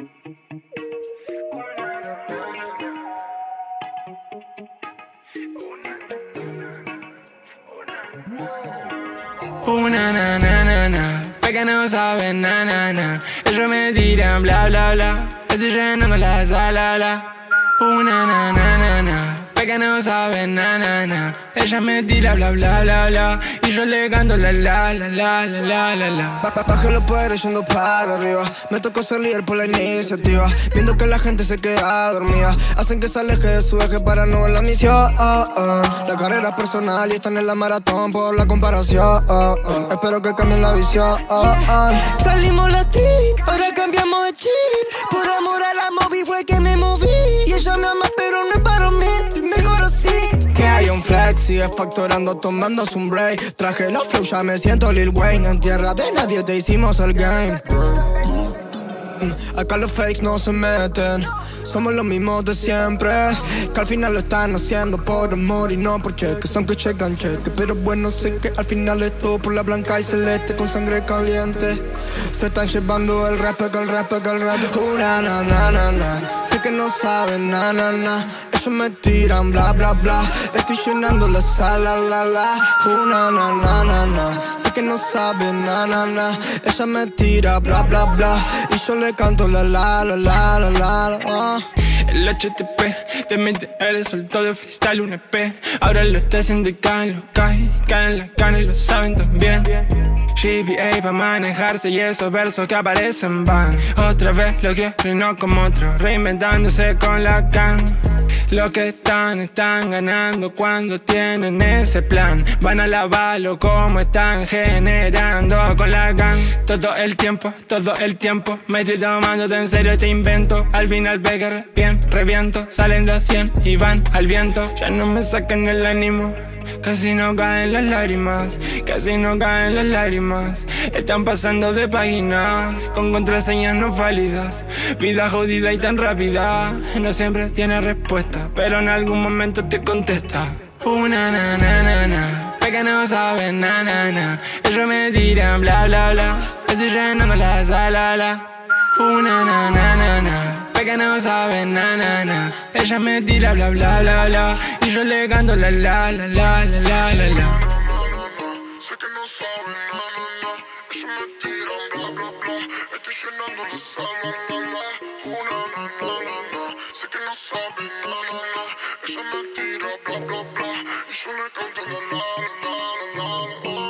Una na na na na, que no saben na na na. Ellos me tiran bla bla bla, estoy llenando la sala la. Una na na na na que no saben na na. Ella me tira bla bla bla bla, y yo le canto la la la la la la la la. Ba- Bajé los poderes yendo para arriba. Me tocó ser líder por la iniciativa. Viendo que la gente se queda dormida. Hacen que se aleje de su eje para no ver la misión. La carrera personal y están en la maratón por la comparación. Espero que cambien la visión. Salimos la street, ahora cambiamos de chip. Por amor a la móvil fue que me un flex, sigue factorando, tomándose un break. Traje los flow, ya me siento Lil Wayne. En tierra de nadie te hicimos el game. Acá los fakes no se meten. Somos los mismos de siempre. Que al final lo están haciendo por amor y no por cheque. Son que checan cheque. Pero bueno, sé que al final es todo por la blanca y celeste con sangre caliente. Se están llevando el rap, el rap, el rap. Una na na na na. Sé que no saben na na na. Ellos me tiran bla bla bla. Estoy llenando la sala la la. Una na na na na. Sé que no saben na na na. Ella me tira bla bla bla. Y yo le canto la la la la la la. la. El HTP, te mente eres soltó de freestyle un EP. Ahora lo está haciendo y caen, lo caen, caen la cana y lo saben también. GPA para manejarse y esos versos que aparecen van. Otra vez lo quiero y como otro, reinventándose con la can. Los que están, están ganando cuando tienen ese plan. Van a lavarlo como están generando con la gang. Todo el tiempo, todo el tiempo. Me estoy tomándote en serio este invento. Al final pegar bien, reviento. Salen de 100 y van al viento. Ya no me sacan el ánimo. Casi no caen las lágrimas, casi no caen las lágrimas. Están pasando de página con contraseñas no válidas. Vida jodida y tan rápida, no siempre tiene respuesta, pero en algún momento te contesta. Una na na na na, fe que no saben na na na. Ellos me dirán bla bla bla, estoy llenando la sala la. Una na na na na, fe que no saben na na na. Ella me tira bla bla bla bla, y yo le canto la la la la la la la la. Sé que no saben, na, na, na. Ellos me tiran, bla, bla, bla. La la, la. Que no saben, na, na, na. Ella me tira, bla, bla, bla. Y yo le canto la, la, la, la, la, la.